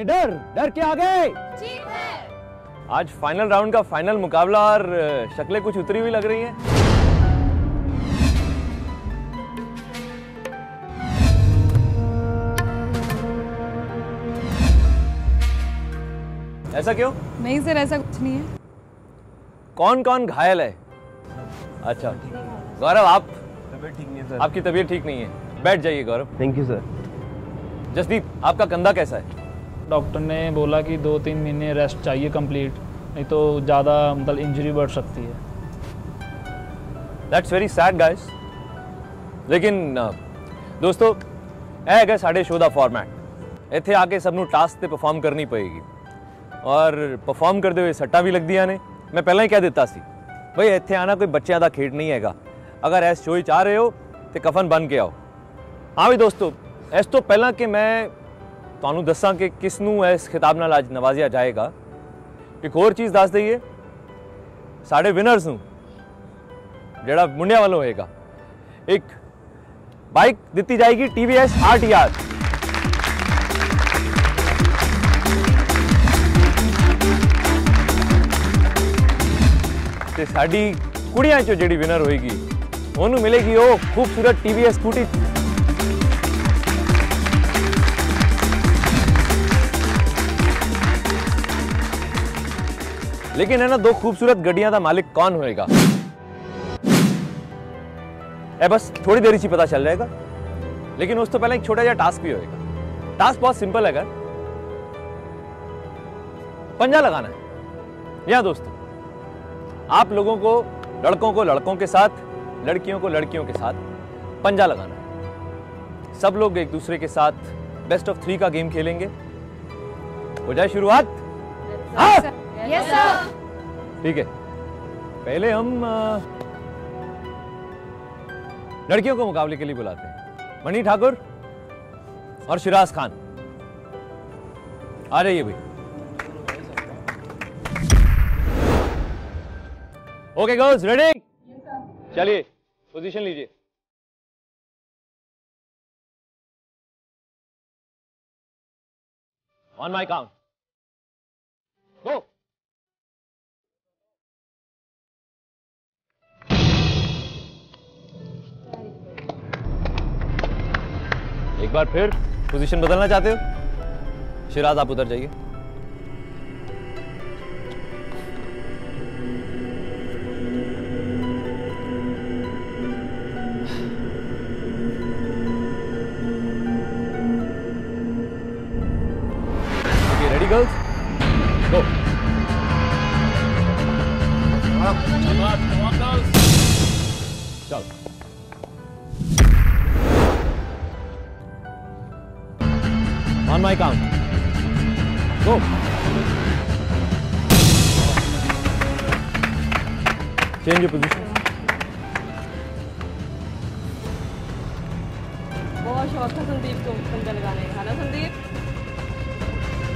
निडर डर के आगे। जीत है। आज फाइनल राउंड का फाइनल मुकाबला और शक्लें कुछ उतरी हुई लग रही हैं। ऐसा क्यों? नहीं सर ऐसा कुछ नहीं है। कौन कौन घायल है? अच्छा। गौरव आप? तबीयत ठीक नहीं है सर। आपकी तबीयत ठीक नहीं है। बैठ जाइए Gaurav. Thank you sir Jasdeep आपका कंधा कैसा है? डॉक्टर ने बोला कि दो तीन महीने रेस्ट चाहिए कंप्लीट नहीं तो ज़्यादा मतलब इंजरी बढ़ सकती है दैट्स वेरी सैड गाइस ਲੇਕਿਨ ਅ, ਦੋਸਤੋ ਇਹ ਹੈਗਾ ਸਾਡੇ ਸ਼ੋਅ ਦਾ ਫਾਰਮੈਟ ਇੱਥੇ ਆ ਕੇ ਸਭ ਨੂੰ ਟਾਸਕ ਤੇ ਪਰਫਾਰਮ ਕਰਨੀ ਪਏਗੀ ਔਰ ਪਰਫਾਰਮ ਕਰਦੇ ਹੋਏ ਸੱਟਾਂ ਵੀ ਲੱਗਦੀਆਂ ਨੇ ਮੈਂ ਪਹਿਲਾਂ ਹੀ ਕਹਿ ਦਿੱਤਾ ਸੀ ਬਈ ਇੱਥੇ ਆਣਾ ਕੋਈ ਬੱਚਿਆਂ ਦਾ ਖੇਡ ਨਹੀਂ ਹੈਗਾ ਅਗਰ ਇਸ ਸ਼ੋਅ 'ਚ ਆ ਰਹੇ ਹੋ ਤੇ ਕਫਨ ਬਨ ਕੇ ਆਓ ਹਾਂ ਵੀ ਦੋਸਤੋ ਇਸ ਤੋਂ ਪਹਿਲਾਂ ਕਿ ਮੈਂ ਤੁਹਾਨੂੰ ਦੱਸਾਂ ਕਿ ਕਿਸ ਨੂੰ ਇਸ ਖਿਤਾਬ ਨਾਲ ਅੱਜ ਨਵਾਜ਼ਿਆ ਜਾਏਗਾ ਇੱਕ ਹੋਰ ਚੀਜ਼ ਦੱਸ ਦਈਏ ਸਾਡੇ ਵਿਨਰਸ ਨੂੰ ਜਿਹੜਾ ਮੁੰਡਿਆਂ ਵੱਲੋਂ ਹੋਏਗਾ ਇੱਕ ਬਾਈਕ ਦਿੱਤੀ ਜਾਏਗੀ TVS RTR ਤੇ ਸਾਡੀ ਕੁੜੀਆਂ ਚੋਂ ਜਿਹੜੀ ਵਿਨਰ ਹੋਏਗੀ ਉਹਨੂੰ ਮਿਲੇਗੀ ਉਹ ਖੂਬਸੂਰਤ TVS ਸਕੂਟੀ लेकिन है ना, दो खूबसूरत गड्डिया का मालिक कौन होएगा? ए बस, थोड़ी देरी ही पता चल जाएगा। लेकिन उस तो पहले एक छोटा जहा टास्क भी होएगा। टास्क बहुत सिंपल है पंजा लगाना है। या दोस्तों, आप लोगों को, लड़कों को, लड़कों के साथ, लड़कियों को, लड़कियों के साथ, पंजा लगाना है। सब लोग एक दूसरे के साथ बेस्ट ऑफ़ थ्री का गेम खेलेंगे। हो जाए शुरुआत? हाँ! यस सर ठीक है। पहले हम लड़कियों को मुकाबले के लिए बुलाते हैं। मणि ठाकुर और शिराज खान। आ जाइए भाई। ओके गर्ल्स रेडी चलिए पोजीशन लीजिए। ऑन माय काउंट गो एक बार फिर पोजीशन बदलना चाहते हो? शिराज आप उधर जाइए। On my count. Go. Change your position. बहुत शौक था संदीप को पंजा लगाने का ना संदीप?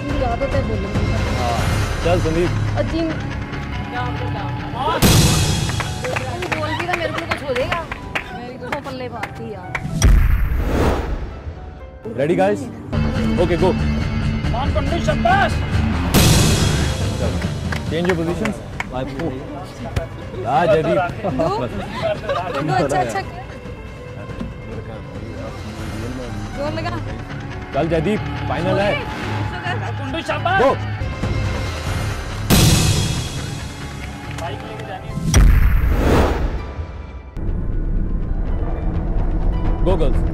पूरी आदत है बोलने की हाँ चल संदीप। अजीम। क्या बोला बोल भी मेरे को कुछ हो जाएगा? मेरी तो पल्ले भागती यार। Ready guys okay go change your positions हाँ जयदीप दो अच्छा अच्छा ज़ोर लगा कल जयदीप फाइनल है go go girls sir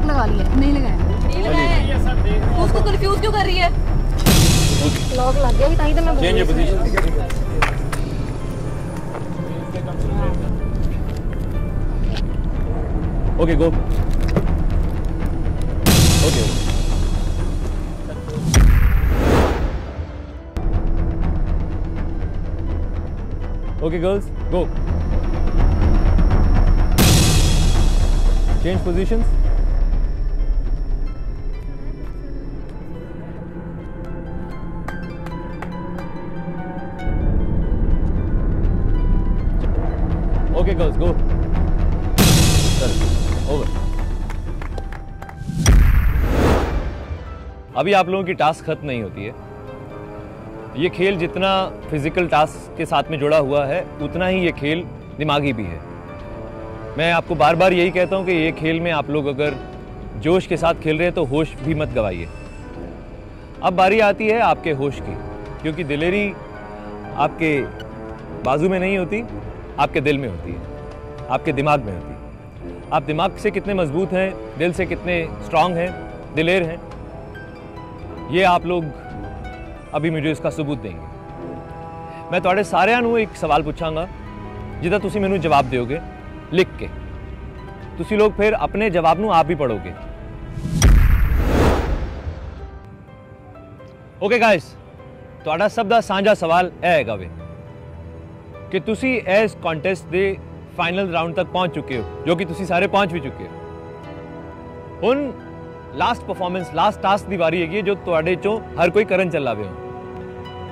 lock लगा लिया नहीं लगाया। नहीं लगाया उसको कंफ्यूज क्यों कर रही है? लॉक लग गया ही तो मैं okay go okay okay girls go change positions Okay, girls, go. Over. अभी आप लोगों की टास्क खत्म नहीं होती है ये खेल जितना फ़िज़िकल टास्क के साथ में जुड़ा हुआ है उतना ही ये खेल दिमागी भी है मैं आपको बार बार यही कहता हूँ कि ये खेल में आप लोग अगर जोश के साथ खेल रहे हैं तो होश भी मत गवाइए अब बारी आती है आपके होश की क्योंकि दिलेरी आपके बाजू में नहीं होती आपके दिल में होती है आपके दिमाग में होती है आप दिमाग से कितने मजबूत हैं दिल से कितने स्ट्रांग हैं दिलेर हैं ये आप लोग अभी मुझे इसका सबूत देंगे मैं ਤੁਹਾਡੇ ਸਾਰਿਆਂ ਨੂੰ ਇੱਕ ਸਵਾਲ ਪੁੱਛਾਂਗਾ ਜਿਹਦਾ ਤੁਸੀਂ ਮੈਨੂੰ ਜਵਾਬ ਦਿਓਗੇ ਲਿਖ ਕੇ ਤੁਸੀਂ ਲੋਕ ਫਿਰ ਆਪਣੇ ਜਵਾਬ ਨੂੰ ਆਪ ਹੀ ਪੜੋਗੇ ਓਕੇ ਗਾਇਸ ਤੁਹਾਡਾ ਸਭ ਦਾ ਸਾਂਝਾ ਸਵਾਲ ਇਹ ਹੈਗਾ ਵੇ ਕਿ ਤੁਸੀਂ ਇਸ ਕੰਟੈਸਟ ਦੇ ਫਾਈਨਲ ਰਾਊਂਡ ਤੱਕ ਪਹੁੰਚ ਚੁੱਕੇ ਹੋ ਜੋ ਕਿ ਤੁਸੀਂ ਸਾਰੇ ਪਹੁੰਚ ਵੀ ਚੁੱਕੇ ਹੋ ਹੁਣ ਲਾਸਟ ਪਰਫਾਰਮੈਂਸ ਲਾਸਟ ਟਾਸਕ ਦੀ ਵਾਰੀ ਹੈਗੀ ਹੈ ਜੋ ਤੁਹਾਡੇ ਚੋਂ ਹਰ ਕੋਈ ਕਰਨ ਚੱਲਾ ਵੇ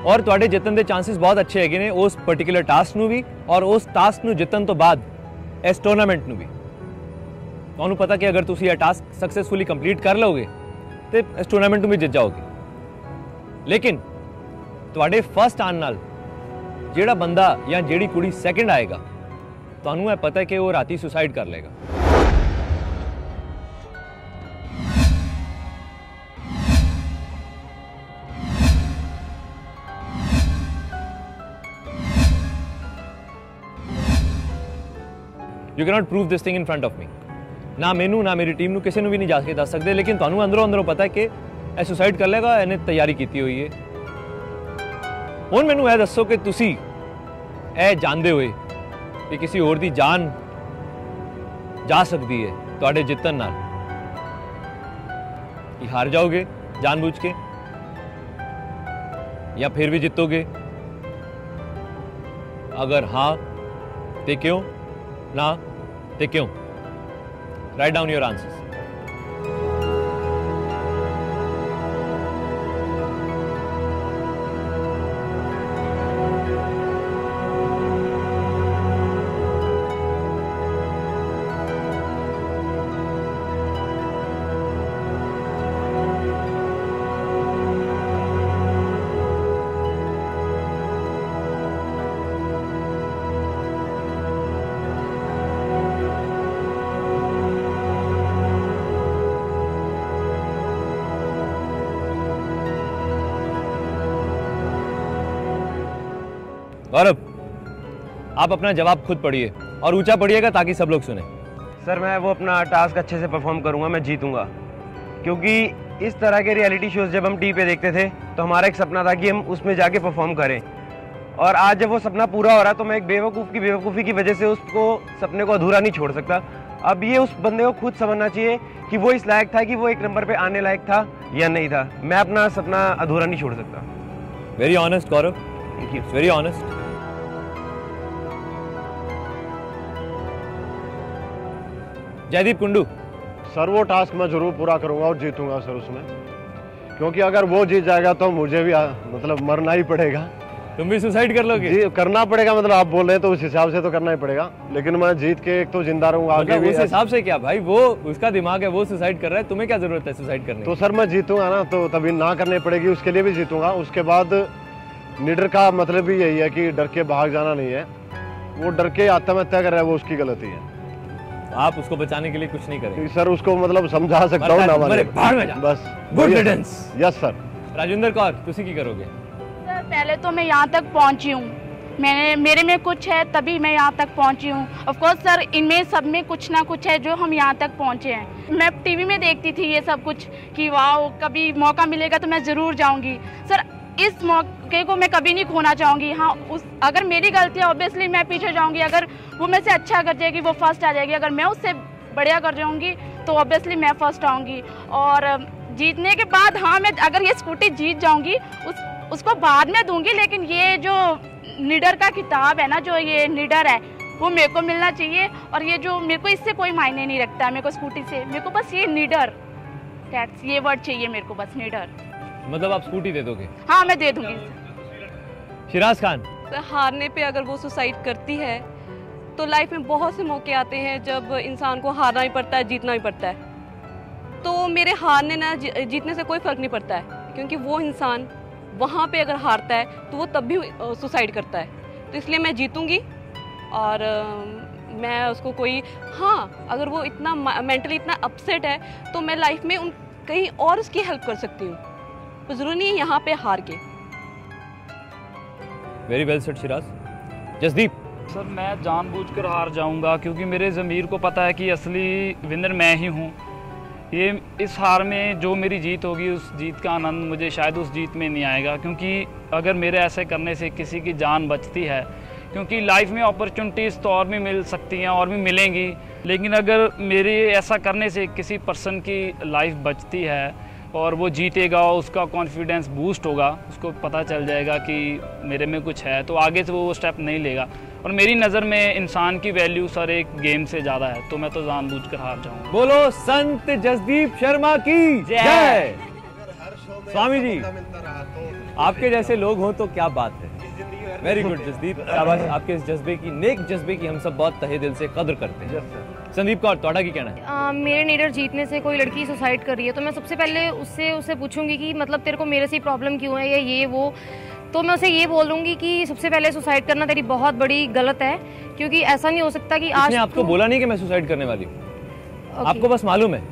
ਔਰ ਤੁਹਾਡੇ ਜਿੱਤਣ ਦੇ ਚਾਂਸਸ ਬਹੁਤ ਅੱਛੇ ਹੈਗੇ ਨੇ ਉਸ ਪਾਰਟਿਕੂਲਰ ਟਾਸਕ ਨੂੰ ਵੀ ਔਰ ਉਸ ਟਾਸਕ ਨੂੰ ਜਿੱਤਣ ਤੋਂ ਬਾਅਦ ਇਸ ਟੂਰਨਾਮੈਂਟ ਨੂੰ ਵੀ ਤੁਹਾਨੂੰ ਪਤਾ ਕਿ ਅਗਰ ਤੁਸੀਂ ਇਹ ਟਾਸਕ ਸਕਸੈਸਫੁਲੀ ਕੰਪਲੀਟ ਕਰ ਲਓਗੇ ਤੇ ਇਸ ਟੂਰਨਾਮੈਂਟ ਨੂੰ ਵੀ ਜਿੱਤ ਜਾਓਗੇ ਲੇਕਿਨ ਤੁਹਾਡੇ ਫਰਸਟ ਆਨ ਨਾਲ ਜਿਹੜਾ ਬੰਦਾ ਜਾਂ ਜਿਹੜੀ ਕੁੜੀ ਸੈਕੰਡ ਆਏਗਾ ਤੁਹਾਨੂੰ ਇਹ ਪਤਾ ਹੈ ਕਿ ਉਹ ਰਾਤੀ ਸੁਸਾਈਡ ਕਰ ਲੇਗਾ you cannot prove this thing in front of me ਨਾ ਮੈਨੂੰ ਨਾ ਮੇਰੀ ਟੀਮ ਨੂੰ ਕਿਸੇ ਨੂੰ ਵੀ ਨਹੀਂ ਜਾ ਕੇ ਦੱਸ ਸਕਦੇ ਲੇਕਿਨ ਤੁਹਾਨੂੰ ਅੰਦਰੋਂ ਅੰਦਰੋਂ ਪਤਾ ਹੈ ਕਿ ਇਹ ਸੁਸਾਈਡ ਕਰ ਲੇਗਾ ਇਹਨੇ ਤਿਆਰੀ ਕੀਤੀ ਹੋਈ ਹੈ ਹੁਣ ਮੈਨੂੰ ਇਹ ਦੱਸੋ ਕਿ ਤੁਸੀਂ ਇਹ ਜਾਣਦੇ ਹੋਏ ਕਿ ਕਿਸੇ ਹੋਰ ਦੀ ਜਾਨ ਜਾ ਸਕਦੀ ਹੈ ਤੁਹਾਡੇ ਜਿੱਤਣ ਨਾਲ ਕਿ ਹਾਰ ਜਾਓਗੇ ਜਾਣਬੁੱਝ ਕੇ ਜਾਂ ਫਿਰ ਵੀ ਜਿੱਤੋਗੇ ਅਗਰ ਹਾਂ ਤੇ ਕਿਉਂ ਨਾ ਤੇ ਕਿਉਂ ਰਾਈਟ ਡਾਊਨ ਯੋਰ ਆਨਸਰਸ आप अपना जवाब खुद पढ़िए और ऊँचा पढ़िएगा ताकि सब लोग सुने। सर मैं वो अपना टास्क अच्छे से परफॉर्म करूँगा मैं जीतूँगा। क्योंकि इस तरह के रियलिटी शोज़ जब हम टी पे देखते थे तो हमारा एक सपना था कि हम उसमें जाके परफॉर्म करें। और आज जब वो सपना पूरा हो रहा तो मैं एक बेवकूफ़ की बेवकूफ़ी की वजह से उसको सपने को अधूरा नहीं छोड़ सकता। अब ये उस बंदे को खुद समझना चाहिए कि वो इस लायक था कि वो एक नंबर पे आने लायक था या नहीं था। मैं अपना सपना अधूरा नहीं छोड़ सकता। Very honest Gaurav thank you very honest Jaideep Kundu. Sir वो टास्क मैं ज़रूर पूरा करूँगा और जीतूँगा सर उसमें। क्योंकि अगर वो जीत जाएगा तो मुझे भी आ, मतलब मरना ही पड़ेगा। तुम भी सुसाइड कर लोगे? जी करना पड़ेगा मतलब आप बोल रहे हैं तो उस हिसाब से तो करना ही पड़ेगा। लेकिन मैं जीत के एक तो ज़िंदा रहूँगा आगे मतलब भी उस हिसाब से क्या? भाई वो उसका दिमाग है वो सुसाइड कर रहा है तुम्हें क्या ज़रूरत है सुसाइड करने तो सर मैं जीतूँगा ना तो तभी ना करनी पड़ेगी उसके लिए भी जीतूँगा। उसके बाद निडर का मतलब भी यही है कि डर के भाग जाना नहीं है। वो डर के आत्महत्या कर रहा है वो उसकी गलती है। आप उसको बचाने के लिए कुछ नहीं करेंगे। सर उसको मतलब समझा सकता हूँ। बस। Good riddance। Yes sir Rajendra Kaur तुसी की करोगे? सर पहले तो मैं यहाँ तक पहुँची हूँ। मैंने मेरे में कुछ है तभी मैं यहाँ तक पहुँची हूँ। ऑफकोर्स सर इनमें सब में कुछ ना कुछ है जो हम यहाँ तक पहुँचे हैं। मैं टीवी में देखती थी ये सब कुछ कि वाह कभी मौका मिलेगा तो मैं ज़रूर जाऊँगी। सर इस मौके को मैं कभी नहीं खोना चाहूँगी। हाँ उस, अगर मेरी गलती है ऑब्वियसली मैं पीछे जाऊँगी। अगर वो मेरे से अच्छा कर जाएगी वो फ़र्स्ट आ जाएगी। अगर मैं उससे बढ़िया कर जाऊँगी तो ऑब्वियसली मैं फ़र्स्ट आऊँगी। और जीतने के बाद हाँ मैं, अगर ये स्कूटी जीत जाऊँगी, उस, उसको बाद में दूँगी, लेकिन ये जो निडर का किताब है ना, जो ये निडर है, वो मेरे को मिलना चाहिए। और ये जो, मेरे को इससे कोई मायने नहीं रखता, मेरे को स्कूटी से। मेरे को बस ये निडर। That's, ये वर्ड चाहिए मेरे को, बस निडर। मतलब आप स्कूटी दे दोगे? हाँ मैं दे दूँगी। शिराज खान। तो हारने पे अगर वो सुसाइड करती है तो लाइफ में बहुत से मौके आते हैं जब इंसान को हारना ही पड़ता है जीतना ही पड़ता है। तो मेरे हारने ना जीतने से कोई फ़र्क नहीं पड़ता है क्योंकि वो इंसान वहाँ पे अगर हारता है तो वो तब भी सुसाइड करता है। तो इसलिए मैं जीतूँगी और मैं उसको कोई हाँ अगर वो इतना मेंटली इतना अपसेट है तो मैं लाइफ में उन कहीं और उसकी हेल्प कर सकती हूँ। ज़रूरी नहीं है यहाँ पे हार के। Very well said Shiraz Jasdeep. Sir मैं जानबूझकर हार जाऊँगा क्योंकि मेरे ज़मीर को पता है कि असली विनर मैं ही हूँ। ये इस हार में जो मेरी जीत होगी उस जीत का आनंद मुझे शायद उस जीत में नहीं आएगा क्योंकि अगर मेरे ऐसे करने से किसी की जान बचती है क्योंकि लाइफ में अपॉर्चुनिटीज़ तो और भी मिल सकती हैं और भी मिलेंगी लेकिन अगर मेरे ऐसा करने से किसी पर्सन की लाइफ बचती है और वो जीतेगा उसका कॉन्फिडेंस बूस्ट होगा उसको पता चल जाएगा कि मेरे में कुछ है तो आगे से वो वो स्टेप नहीं लेगा। और मेरी नज़र में इंसान की वैल्यू सर एक गेम से ज़्यादा है तो मैं तो जानबूझकर हार जाऊँगा। बोलो संत जसदीप शर्मा की जय। स्वामी जी आपके जैसे लोग हों तो क्या बात है? वेरी गुड जसदीप आपके इस जज्बे की नेक जज्बे की हम सब बहुत तहे दिल से कदर करते हैं। संदीप कौर तोड़ा की कहना है? आ, मेरे नीडर जीतने से कोई लड़की सुसाइड कर रही है तो मैं सबसे पहले उससे उससे पूछूँगी कि मतलब तेरे को मेरे से प्रॉब्लम क्यों है या ये वो? तो मैं उसे ये बोलूँगी कि सबसे पहले सुसाइड करना तेरी बहुत बड़ी गलत है क्योंकि ऐसा नहीं हो सकता कि आज आपको बोला नहीं कि मैं सुसाइड करने वाली हूँ। आपको बस मालूम है।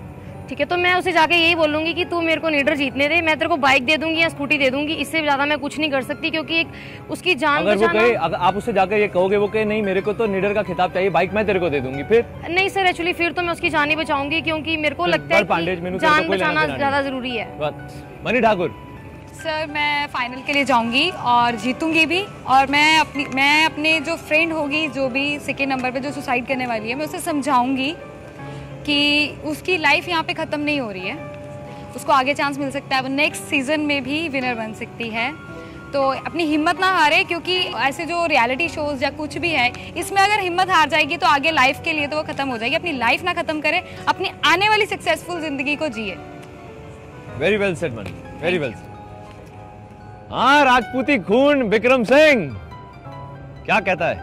ठीक है तो मैं उसे जाके यही बोलूँगी कि तू मेरे को नीडर जीतने दे मैं तेरे को बाइक दे दूँगी या स्कूटी दे दूँगी इससे ज़्यादा मैं कुछ नहीं कर सकती क्योंकि एक उसकी जान अगर वो कहे अगर आप उससे जाकर ये कहोगे वो कहे नहीं मेरे को तो नीडर का खिताब चाहिए बाइक मैं तेरे को दे दूँगी फिर? नहीं सर एक्चुअली फिर तो मैं उसकी जान ही बचाऊँगी क्योंकि मेरे को लगता है जान बचाना ज़्यादा ज़रूरी है। मनी ठाकुर। सर मैं फाइनल के लिए जाऊँगी और जीतूँगी भी और मैं अपनी मैं अपने जो फ्रेंड होगी जो भी सेकेंड नंबर पे जो सुसाइड करने वाली है मैं उसे समझाऊँगी। कि उसकी लाइफ यहाँ पे ख़त्म नहीं हो रही है। उसको आगे चांस मिल सकता है। वो नेक्स्ट सीज़न में भी विनर बन सकती है। तो अपनी हिम्मत ना हारे क्योंकि ऐसे जो रियलिटी शोज़ या कुछ भी है इसमें अगर हिम्मत हार जाएगी तो आगे लाइफ के लिए तो वो ख़त्म हो जाएगी। अपनी लाइफ ना ख़त्म करे अपनी आने वाली सक्सेसफुल ज़िंदगी को जिए। Very well said Mani very well हाँ राजपूती खून विक्रम सिंह। क्या कहता है?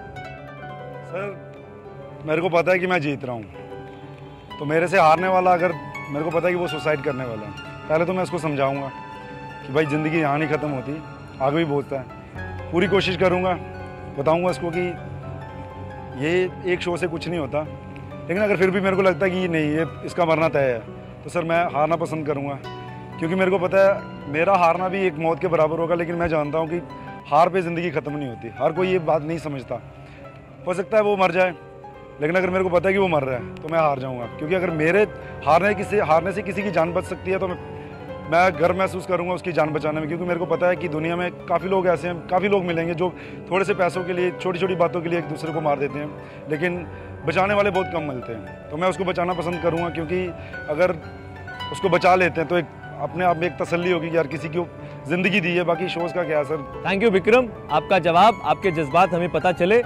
सर मेरे को पता है कि मैं जीत रहा हूँ। तो मेरे से हारने वाला अगर मेरे को पता है कि वो सुसाइड करने वाला है, पहले तो मैं उसको समझाऊँगा कि भाई ज़िंदगी यहाँ नहीं ख़त्म होती, आगे भी बोलता है। पूरी कोशिश करूँगा, बताऊँगा उसको कि ये एक शो से कुछ नहीं होता, लेकिन अगर फिर भी मेरे को लगता है कि नहीं, ये इसका मरना तय है तो सर मैं हारना पसंद करूँगा। क्योंकि मेरे को पता है, मेरा हारना भी एक मौत के बराबर होगा, लेकिन मैं जानता हूँ कि हार पे ज़िंदगी ख़त्म नहीं होती, हर कोई ये बात नहीं समझता। हो सकता है वो मर जाए लेकिन अगर मेरे को पता है कि वो मर रहा है तो मैं हार जाऊँगा। क्योंकि अगर मेरे हारने किसी हारने से किसी की जान बच सकती है तो मैं मैं गर्व महसूस करूँगा उसकी जान बचाने में। क्योंकि मेरे को पता है कि दुनिया में काफ़ी लोग ऐसे हैं, काफ़ी लोग मिलेंगे जो थोड़े से पैसों के लिए छोटी छोटी बातों के लिए एक दूसरे को मार देते हैं, लेकिन बचाने वाले बहुत कम मिलते हैं। तो मैं उसको बचाना पसंद करूँगा, क्योंकि अगर उसको बचा लेते हैं तो एक अपने आप में एक तसल्ली होगी कि यार किसी की ज़िंदगी दी है, बाकी शोज़ का क्या है, सर? थैंक यू विक्रम आपका जवाब, आपके जज्बात हमें पता चले।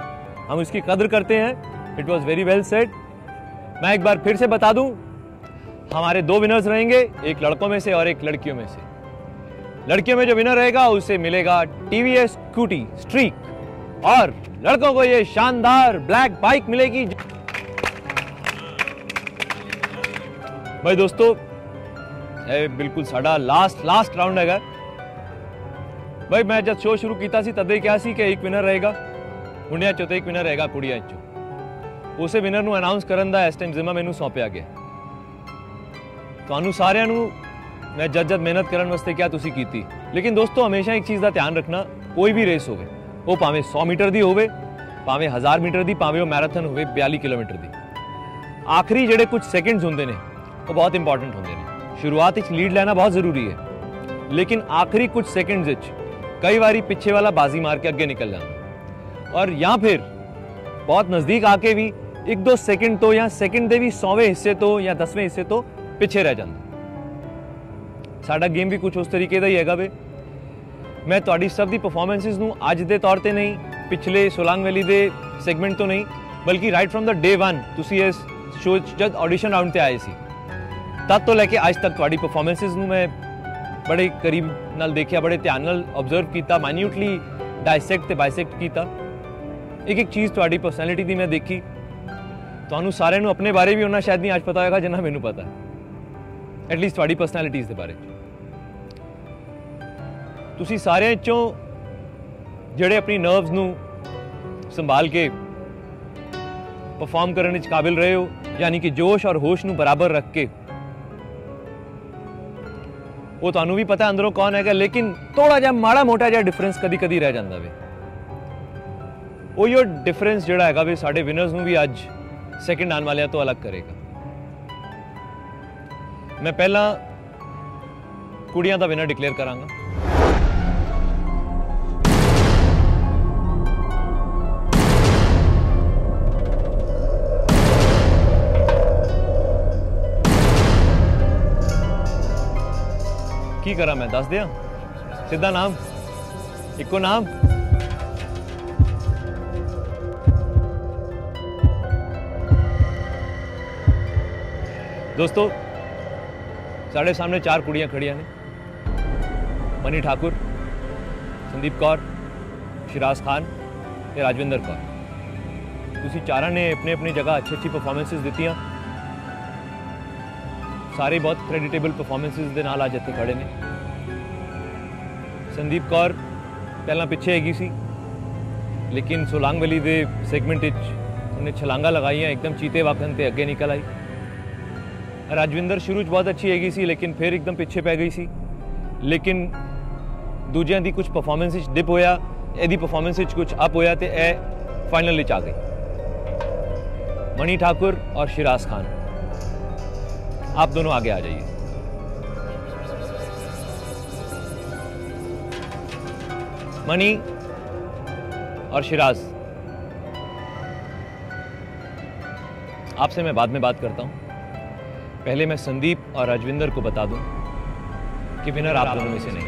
हम इसकी कदर करते हैं। It was very well said मैं एक बार फिर से बता दूँ, हमारे दो विनर्स रहेंगे, एक लड़कों में से और एक लड़कियों में से। लड़कियों में जो विनर रहेगा, उसे मिलेगा टीवीएस स्कूटी स्ट्रीक और लड़कों को ये शानदार ब्लैक बाइक मिलेगी। भाई दोस्तों बिल्कुल साढ़ा लास्ट लास्ट राउंड है भाई, मैं जब शो शुरू किया तदे क्या सी कि एक विनर रहेगा। मुंडिया चो तो एक विनर रहेगा, कुड़िया चो। ਉਸੇ ਵਿਨਰ ਨੂੰ ਅਨਾਉਂਸ ਕਰਨ ਦਾ ਇਸ ਟਾਈਮ ਜ਼ਿੰਮਾ ਮੈਨੂੰ ਸੌਂਪਿਆ ਗਿਆ ਤੁਹਾਨੂੰ ਸਾਰਿਆਂ ਨੂੰ ਮੈਂ ਜਦ ਜਦ ਮਿਹਨਤ ਕਰਨ ਵਾਸਤੇ ਕਿਹਾ ਤੁਸੀਂ ਕੀਤੀ ਲੇਕਿਨ ਦੋਸਤੋ ਹਮੇਸ਼ਾ ਇੱਕ ਚੀਜ਼ ਦਾ ਧਿਆਨ ਰੱਖਣਾ ਕੋਈ ਵੀ ਰੇਸ ਹੋਵੇ ਉਹ ਭਾਵੇਂ 100 ਮੀਟਰ ਦੀ ਹੋਵੇ ਭਾਵੇਂ 1000 ਮੀਟਰ ਦੀ ਭਾਵੇਂ ਉਹ ਮੈਰਾਥਨ ਹੋਵੇ 42 ਕਿਲੋਮੀਟਰ ਦੀ ਆਖਰੀ ਜਿਹੜੇ ਕੁਝ ਸੈਕਿੰਡਸ ਹੁੰਦੇ ਨੇ ਉਹ ਬਹੁਤ ਇੰਪੋਰਟੈਂਟ ਹੁੰਦੇ ਨੇ ਸ਼ੁਰੂਆਤ ਵਿੱਚ ਲੀਡ ਲੈਣਾ ਬਹੁਤ ਜ਼ਰੂਰੀ ਹੈ ਲੇਕਿਨ ਆਖਰੀ ਕੁਝ ਸੈਕਿੰਡਸ ਵਿੱਚ ਕਈ ਵਾਰੀ ਪਿੱਛੇ ਵਾਲਾ ਬਾਜ਼ੀ ਮਾਰ ਕੇ ਅੱਗੇ ਨਿਕਲ ਜਾਂਦਾ ਔਰ ਜਾਂ ਫਿਰ ਬਹੁਤ ਨਜ਼ਦੀਕ ਆ ਕੇ ਇੱਕ ਦੋ ਸੈਕਿੰਡ ਤੋਂ ਜਾਂ ਸੈਕਿੰਡ ਦੇ ਵੀ 100ਵੇਂ ਹਿੱਸੇ ਤੋਂ ਜਾਂ 10ਵੇਂ ਹਿੱਸੇ ਤੋਂ ਪਿੱਛੇ ਰਹਿ ਜਾਂਦਾ। ਸਾਡਾ ਗੇਮ ਵੀ ਕੁਝ ਉਸ ਤਰੀਕੇ ਦਾ ਹੀ ਹੈਗਾ ਵੇ। ਮੈਂ ਤੁਹਾਡੀ ਸਭ ਦੀ ਪਰਫਾਰਮੈਂਸਿਸ ਨੂੰ ਅੱਜ ਦੇ ਤੌਰ ਤੇ ਨਹੀਂ, ਪਿਛਲੇ ਸੋਲੰਗ ਵੈਲੀ ਦੇ ਸੈਗਮੈਂਟ ਤੋਂ ਨਹੀਂ, ਬਲਕਿ ਰਾਈਟ ਫਰਮ ਦਾ ਡੇ 1 ਤੁਸੀਂ ਇਸ ਸ਼ੋਅ 'ਚ ਜਦ ਆਡੀਸ਼ਨ ਰਾਉਂਡ ਤੇ ਆਏ ਸੀ। ਤਦ ਤੋਂ ਲੈ ਕੇ ਅੱਜ ਤੱਕ ਤੁਹਾਡੀ ਪਰਫਾਰਮੈਂਸਿਸ ਨੂੰ ਮੈਂ ਬੜੇ ਕਰੀਬ ਨਾਲ ਦੇਖਿਆ, ਬੜੇ ਧਿਆਨ ਨਾਲ ਆਬਜ਼ਰਵ ਕੀਤਾ ਮਾਈਨਿਊਟਲੀ ਡਾਇਸੈਕਟ ਤੇ ਬਾਈਸੈਕਟ ਕੀਤਾ। ਇੱਕ ਇੱਕ ਚੀਜ਼ ਤੁਹਾਡੀ ਪਰਸਨੈਲਿਟੀ ਦੀ ਮੈਂ ਦੇਖੀ। ਤੁਹਾਨੂੰ ਸਾਰਿਆਂ ਨੂੰ ਆਪਣੇ ਬਾਰੇ ਵੀ ਉਹਨਾਂ ਸ਼ਾਇਦ ਨਹੀਂ ਅੱਜ ਪਤਾ ਹੋਏਗਾ ਜਿੰਨਾ ਮੈਨੂੰ ਪਤਾ ਹੈ ਐਟਲੀਸਟ ਤੁਹਾਡੀ ਪਰਸਨੈਲਿਟੀਜ਼ ਦੇ ਬਾਰੇ ਤੁਸੀਂ ਸਾਰਿਆਂ ਚੋਂ ਜਿਹੜੇ ਆਪਣੀ ਨਰਵਸ ਨੂੰ ਸੰਭਾਲ ਕੇ ਪਰਫਾਰਮ ਕਰਨ ਵਿੱਚ ਕਾਬਿਲ ਰਹੇ ਹੋ ਯਾਨੀ ਕਿ ਜੋਸ਼ ਔਰ ਹੋਸ਼ ਨੂੰ ਬਰਾਬਰ ਰੱਖ ਕੇ ਉਹ ਤੁਹਾਨੂੰ ਵੀ ਪਤਾ ਅੰਦਰੋਂ ਕੌਣ ਹੈਗਾ ਲੇਕਿਨ ਥੋੜਾ ਜਿਹਾ ਮਾੜਾ ਮੋਟਾ ਜਿਹਾ ਡਿਫਰੈਂਸ ਕਦੀ ਕਦੀ ਰਹਿ ਜਾਂਦਾ ਵੇ ਉਹ ਜੋ ਡਿਫਰੈਂਸ ਜਿਹੜਾ ਹੈਗਾ ਵੇ ਸਾਡੇ ਵਿਨਰਸ ਨੂੰ ਵੀ ਅੱਜ सेकंड आने वाले तो अलग करेगा। मैं पहला कुड़िया का विनर डिक्लेयर करांगा। की करा मैं? दस दिया? सीधा नाम? इको नाम? दोस्तों, साढ़े सामने चार कुड़ियाँ खड़िया ने मनी ठाकुर, संदीप कौर, शिराज खान, या राजविंदर कौर। तुम्हें चारा ने अपने अपनी जगह अच्छी अच्छी परफॉर्मेंसेस दतिया सारे बहुत क्रेडिटेबल परफॉर्मेंसेस के नाल अज इतने खड़े ने। संदीप कौर पहला पिछे हैगी सी, लेकिन सोलंग वैली के सैगमेंट उन्हें छलांगा लगाइया एकदम चीते वाकन से अगे निकल आई। ਰਾਜਵਿੰਦਰ ਸ਼ੁਰੂ 'ਚ ਬਹੁਤ ਅੱਛੀ ਹੈਗੀ ਸੀ ਲੇਕਿਨ ਫਿਰ ਇੱਕਦਮ ਪਿੱਛੇ ਪੈ ਗਈ ਸੀ ਲੇਕਿਨ ਦੂਜਿਆਂ ਦੀ ਕੁਝ ਪਰਫਾਰਮੈਂਸ ਵਿੱਚ ਡਿਪ ਹੋਇਆ ਇਹਦੀ ਪਰਫਾਰਮੈਂਸ ਵਿੱਚ ਕੁਝ ਅਪ ਹੋਇਆ ਤੇ ਇਹ ਫਾਈਨਲ ਵਿੱਚ ਆ ਗਈ मणि ठाकुर और शिराज खान आप दोनों आगे आ जाइए मणि और शिराज आपसे मैं बाद में बात करता हूं पहले मैं संदीप और राजविंदर को बता दूँ कि विनर आप दोनों में से नहीं।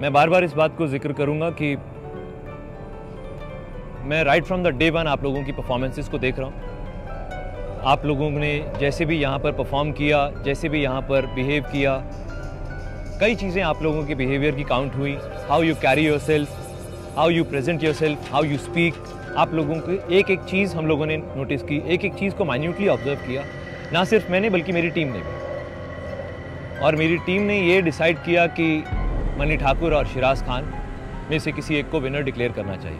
मैं बार बार इस बात को ज़िक्र करूँगा कि मैं right from the day one आप लोगों की परफॉर्मेंसेस को देख रहा हूँ। आप लोगों ने जैसे भी यहाँ पर परफॉर्म किया, जैसे भी यहाँ पर बिहेव किया कई चीज़ें आप लोगों के बिहेवियर की काउंट हुई। How you carry yourself how you present yourself how you speak आप लोगों की एक एक चीज़ हम लोगों ने नोटिस की, एक एक चीज़ को माइन्यूटली ऑब्ज़र्व किया। ना सिर्फ़ मैंने, बल्कि मेरी टीम ने भी। और मेरी टीम ने ये डिसाइड किया कि मनी ठाकुर और शिराज खान में से किसी एक को विनर डिक्लेयर करना चाहिए।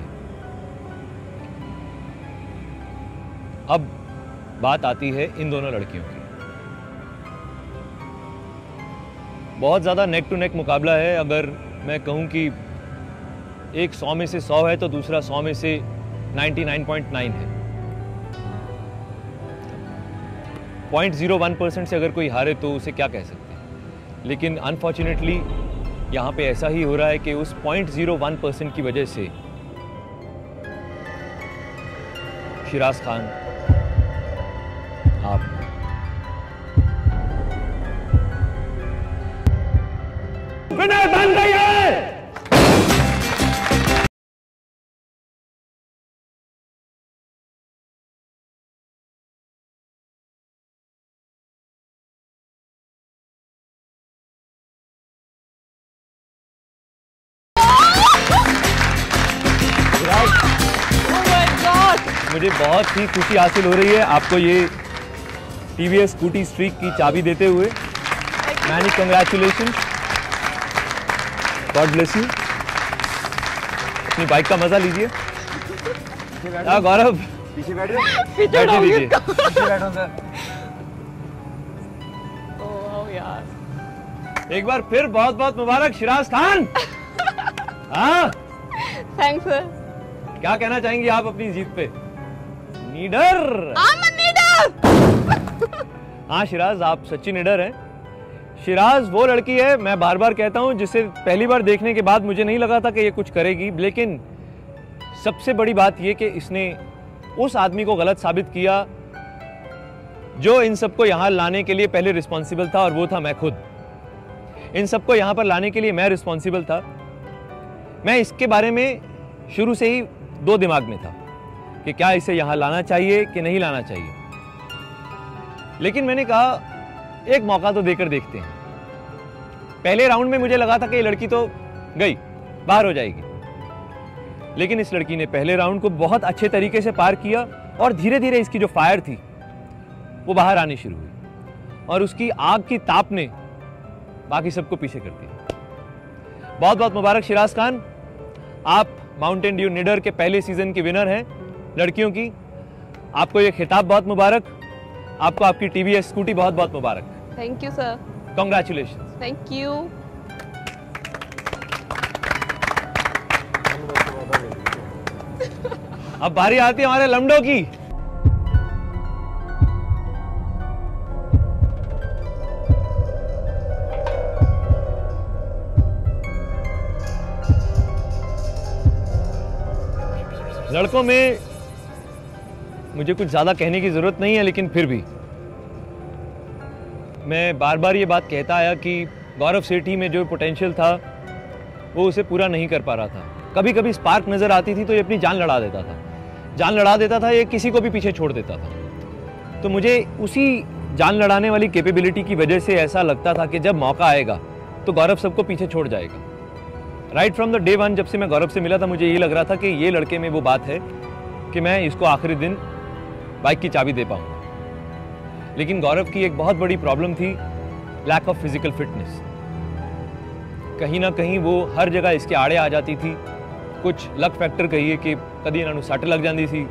अब बात आती है इन दोनों लड़कियों की। बहुत ज़्यादा नेक टू नेक मुकाबला है। अगर मैं कहूँ कि एक सौ में से सौ है तो दूसरा सौ में से 99.9 है। पॉइंट ज़ीरो वन परसेंट से अगर कोई हारे तो उसे क्या कह सकते हैं? लेकिन अनफॉर्चुनेटली यहाँ पे ऐसा ही हो रहा है कि उस पॉइंट ज़ीरो वन परसेंट की वजह से शिराज खान, आप विनर बन गई है। मुझे बहुत ही खुशी हासिल हो रही है आपको ये टीवीएस स्कूटी स्ट्रीक की चाबी देते हुए। Many congratulation God bless you अपनी बाइक का मज़ा लीजिए। हाँ गौरव। पीछे बैठ जाओ। बैठने दीजिए सर एक बार फिर बहुत बहुत मुबारक शिराज खान। हाँ। थैंक्स सर क्या कहना चाहेंगी आप अपनी जीत पे? नीडर। हाँ शिराज आप सच्ची निडर हैं। शिराज, वो लड़की है, मैं बार बार कहता हूँ, जिसे पहली बार देखने के बाद मुझे नहीं लगा था कि ये कुछ करेगी, लेकिन सबसे बड़ी बात ये कि इसने उस आदमी को गलत साबित किया, जो इन सबको यहाँ लाने के लिए पहले रिस्पॉन्सिबल था और वो था मैं खुद। इन सबको यहाँ पर लाने के लिए मैं रिस्पॉन्सिबल था। मैं इसके बारे में शुरू से ही दो दिमाग में था कि क्या इसे यहाँ लाना चाहिए कि नहीं लाना चाहिए। लेकिन मैंने कहा, एक मौका तो देकर देखते हैं। पहले राउंड में मुझे लगा था कि ये लड़की तो गई बाहर हो जाएगी। लेकिन इस लड़की ने पहले राउंड को बहुत अच्छे तरीके से पार किया और धीरे धीरे इसकी जो फायर थी वो बाहर आनी शुरू हुई और उसकी आग की ताप ने बाकी सबको पीछे कर दिया। बहुत बहुत मुबारक शिराज खान। आप माउंटेन ड्यू निडर के पहले सीज़न की विनर हैं लड़कियों की। आपको ये खिताब बहुत मुबारक। आपको आपकी टीवीएस स्कूटी बहुत बहुत मुबारक। Thank you sir congratulation thank you अब बारी आती है हमारे लमडो की। लड़कों में मुझे कुछ ज़्यादा कहने की ज़रूरत नहीं है, लेकिन फिर भी। मैं बार बार ये बात कहता आया कि गौरव सेठी में जो पोटेंशियल था, वो उसे पूरा नहीं कर पा रहा था। कभी कभी स्पार्क नज़र आती थी तो ये अपनी जान लड़ा देता था। जान लड़ा देता था, ये किसी को भी पीछे छोड़ देता था। तो मुझे उसी जान लड़ाने वाली कैपेबिलिटी की वजह से ऐसा लगता था कि जब मौका आएगा तो गौरव सबको पीछे छोड़ जाएगा। Right from the day one जब से मैं गौरव से मिला था, मुझे ये लग रहा था कि ये लड़के में वो बात है कि मैं इसको आखिरी दिन बाइक की चाबी दे पाऊँगा लेकिन गौरव की एक बहुत बड़ी प्रॉब्लम थी लैक ऑफ़ फ़िज़िकल फिटनेस कहीं ना कहीं वो हर जगह इसके आड़े आ जाती थी। कुछ लक फैक्टर कहिए कि कभी इन्होंने सट लग जाती थी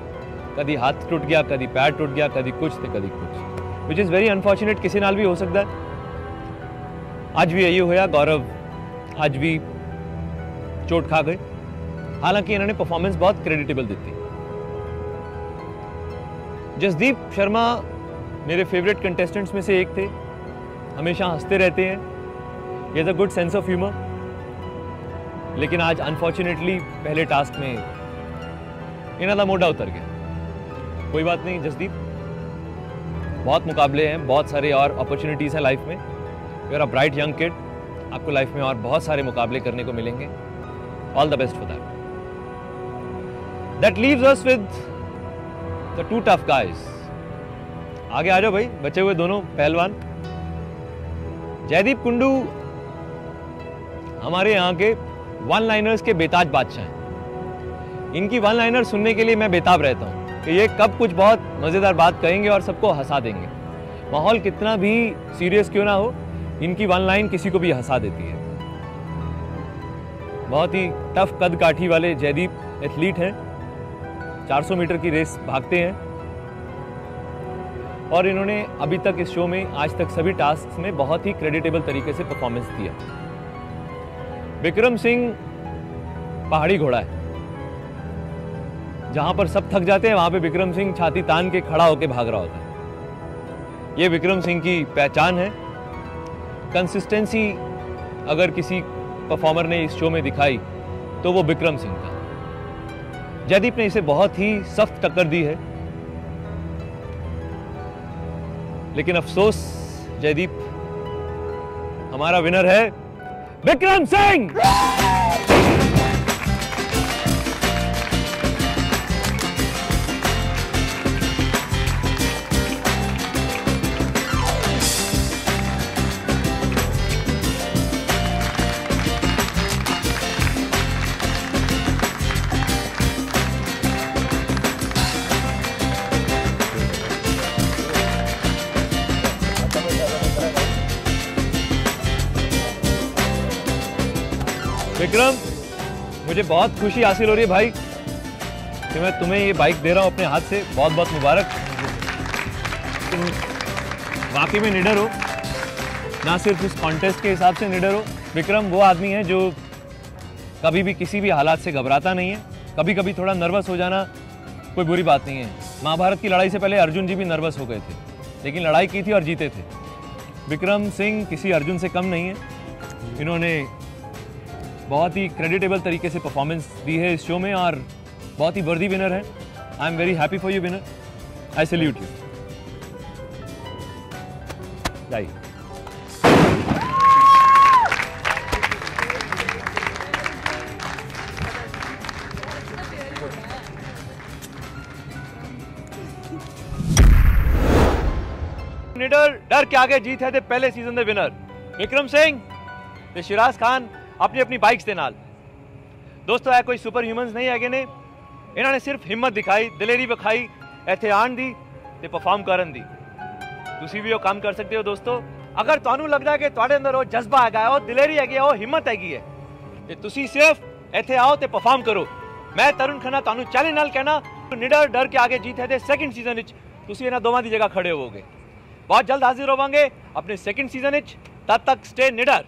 कभी हाथ टूट गया, कभी पैर टूट गया, कभी कुछ तो कभी कुछ। विच इज़ वेरी अनफॉर्चुनेट किसी नाल भी हो सकता है। आज भी यही होया, गौरव आज भी चोट खा गए। हालाँकि इन्होंने परफॉर्मेंस बहुत क्रेडिटेबल दी जसदीप शर्मा मेरे फेवरेट कंटेस्टेंट्स में से एक थे। हमेशा हँसते रहते हैं। ये a good sense of humour लेकिन आज अनफॉर्चुनेटली पहले टास्क में इन्हों का मोटा उतर गया। कोई बात नहीं, जसदीप। बहुत मुकाबले हैं, बहुत सारे और अपॉर्चुनिटीज़ हैं लाइफ में। You are a bright young kid आपको लाइफ में और बहुत सारे मुकाबले करने को मिलेंगे। All the best for that that leaves us with the two tough guys आगे आ जाओ भाई, बचे हुए दोनों पहलवान। जयदीप कुंडू, हमारे यहाँ के वन लाइनर्स के बेताज बादशाह हैं। इनकी वन लाइनर सुनने के लिए मैं बेताब रहता हूँ कि ये कब कुछ बहुत मज़ेदार बात कहेंगे और सबको हंसा देंगे। माहौल कितना भी सीरियस क्यों ना हो, इनकी वन लाइन किसी को भी हंसा देती है। बहुत ही टफ कद काठी वाले जयदीप एथलीट हैं। 400 मीटर की रेस भागते हैं। और इन्होंने अभी तक इस शो में, आज तक सभी टास्क में बहुत ही क्रेडिटेबल तरीके से परफॉर्मेंस दिया। विक्रम सिंह पहाड़ी घोड़ा है। जहाँ पर सब थक जाते हैं, वहाँ पे विक्रम सिंह छाती तान के खड़ा होकर भाग रहा होता है। ये विक्रम सिंह की पहचान है। कंसिस्टेंसी अगर किसी परफॉर्मर ने इस शो में दिखाई तो वो विक्रम सिंह था जयदीप ने इसे बहुत ही सख्त टक्कर दी है। लेकिन अफसोस जयदीप हमारा विनर है विक्रम सिंह! विक्रम, मुझे बहुत खुशी हासिल हो रही है भाई कि मैं तुम्हें ये बाइक दे रहा हूँ अपने हाथ से। बहुत बहुत मुबारक। तुम वाकई में निडर हो। ना सिर्फ़ इस कॉन्टेस्ट के हिसाब से निडर हो। विक्रम वो आदमी है जो कभी भी किसी भी हालात से घबराता नहीं है। कभी कभी थोड़ा नर्वस हो जाना कोई बुरी बात नहीं है। महाभारत की लड़ाई से पहले अर्जुन जी भी नर्वस हो गए थे, लेकिन लड़ाई की थी और जीते थे। विक्रम सिंह किसी अर्जुन से कम नहीं है। इन्होंने बहुत ही क्रेडिटेबल तरीके से परफॉर्मेंस दी है इस शो में और बहुत ही वर्दी विनर है। I am very happy for you winner I salute you जाइए डर के आगे जीत है थे पहले सीज़न दे विनर विक्रम सिंह शिराज खान ਆਪਣੀ ਆਪਣੀ ਬਾਈਕਸ ਦੇ ਨਾਲ ਦੋਸਤੋ ਇਹ ਕੋਈ ਸੁਪਰ ਹਿਊਮਨਸ ਨਹੀਂ ਹੈਗੇ ਨੇ ਇਹਨਾਂ ਨੇ ਸਿਰਫ ਹਿੰਮਤ ਦਿਖਾਈ ਦਲੇਰੀ ਵਿਖਾਈ ਇੱਥੇ ਆਉਣ ਦੀ ਤੇ ਪਰਫਾਰਮ ਕਰਨ ਦੀ ਤੁਸੀਂ ਵੀ ਉਹ ਕੰਮ ਕਰ ਸਕਦੇ ਹੋ ਦੋਸਤੋ ਅਗਰ ਤੁਹਾਨੂੰ ਲੱਗਦਾ ਕਿ ਤੁਹਾਡੇ ਅੰਦਰ ਉਹ ਜਜ਼ਬਾ ਹੈਗਾ ਉਹ ਦਲੇਰੀ ਹੈਗੀ ਉਹ ਹਿੰਮਤ ਹੈਗੀ ਹੈ ਤੇ ਤੁਸੀਂ ਸਿਰਫ ਇੱਥੇ ਆਓ ਤੇ ਪਰਫਾਰਮ ਕਰੋ ਮੈਂ ਤਰੁਣ ਖੰਨਾ ਤੁਹਾਨੂੰ ਚੈਲੰਜ ਨਾਲ ਕਹਿਣਾ ਨਿਡਰ ਡਰ ਕੇ ਆਗੇ ਜੀਤ ਹੈ ਤੇ ਸੈਕਿੰਡ ਸੀਜ਼ਨ ਵਿੱਚ ਤੁਸੀਂ ਇਹਨਾਂ ਦੋਵਾਂ ਦੀ ਜਗ੍ਹਾ ਖੜੇ ਹੋਵੋਗੇ ਬਹੁਤ ਜਲਦ ਹਾਜ਼ਰ ਹੋਵਾਂਗੇ ਆਪਣੇ ਸੈਕਿੰਡ ਸੀਜ਼ਨ ਵਿੱਚ ਤਦ ਤੱਕ ਸਟੇ ਨਿਡਰ